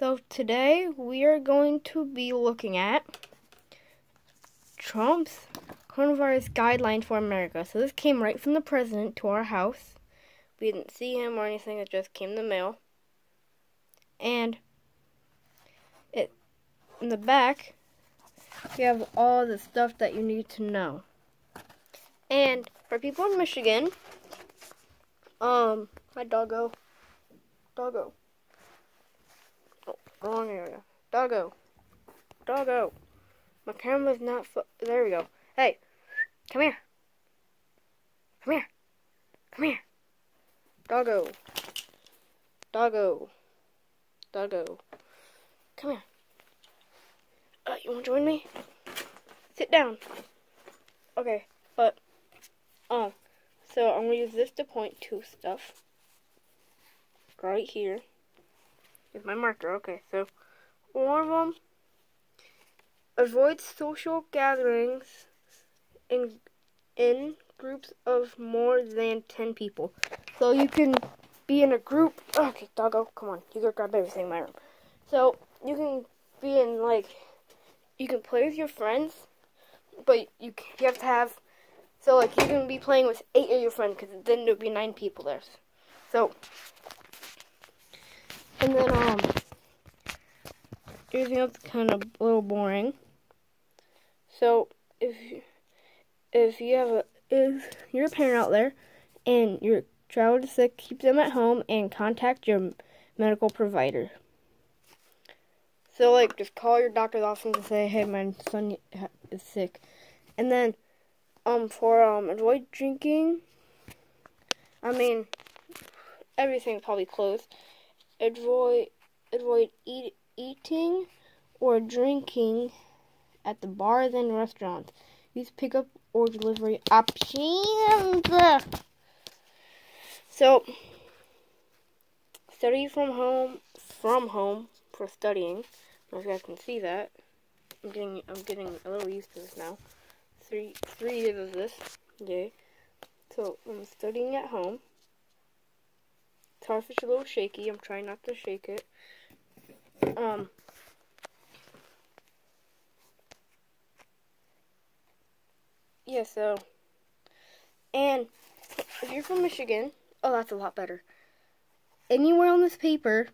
So today we are going to be looking at Trump's coronavirus guideline for America. So this came right from the president to our house. We didn't see him or anything, it just came in the mail. And it in the back you have all the stuff that you need to know. And for people in Michigan, um, my doggo, doggo, wrong area, doggo, doggo. My camera's not. there we go. Hey, come here, come here, come here, doggo, doggo, doggo. Come here. Uh, you want to join me? Sit down. Okay, but, um, so I'm going to use this to point to stuff. Right here. Is my marker. Okay, so one of them, avoid social gatherings in, in groups of more than 10 people. So you can be in a group. Okay, doggo, come on. You can grab everything in my room. So you can be in, like, you can play with your friends, but you, you have to have so, like, you can be playing with eight of your friends, because then there'd be nine people there. So, and then, um, everything else is kind of a little boring. So, if you, if you have a, if you're a parent out there, and your child is sick, keep them at home, and contact your medical provider. So, like, just call your doctor's office and say, hey, my son is sick. And then, um for um avoid drinking. I mean everything's probably closed. Avoid avoid eat, eating or drinking at the bars and restaurants. Use pickup or delivery options. So study from home from home for studying. I know if you guys can see that. I'm getting I'm getting a little used to this now three three years of this. Okay. So I'm studying at home. Starfish a little shaky. I'm trying not to shake it. Um Yeah, so and if you're from Michigan, oh that's a lot better. Anywhere on this paper,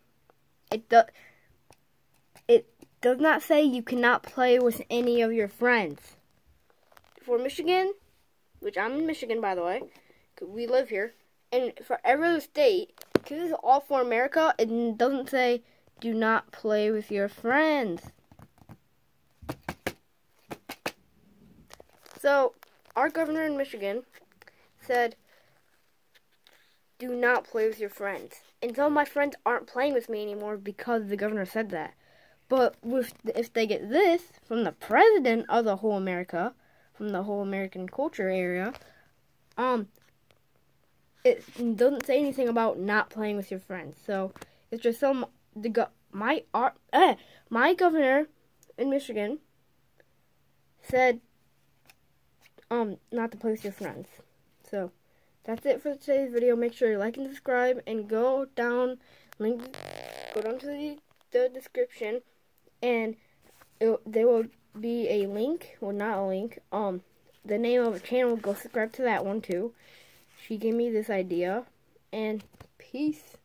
it does it does not say you cannot play with any of your friends for Michigan, which I'm in Michigan, by the way, we live here, and for every state, because this is all for America, it doesn't say do not play with your friends. So, our governor in Michigan said, do not play with your friends. And some of my friends aren't playing with me anymore because the governor said that. But with, if they get this from the president of the whole America, from the whole American culture area, um, it doesn't say anything about not playing with your friends. So it's just some the go my eh, my governor in Michigan said um not to play with your friends. So that's it for today's video. Make sure you like and subscribe and go down link go down to the, the description and it, they will be a link, well not a link, um, the name of a channel, go subscribe to that one too. She gave me this idea, and peace.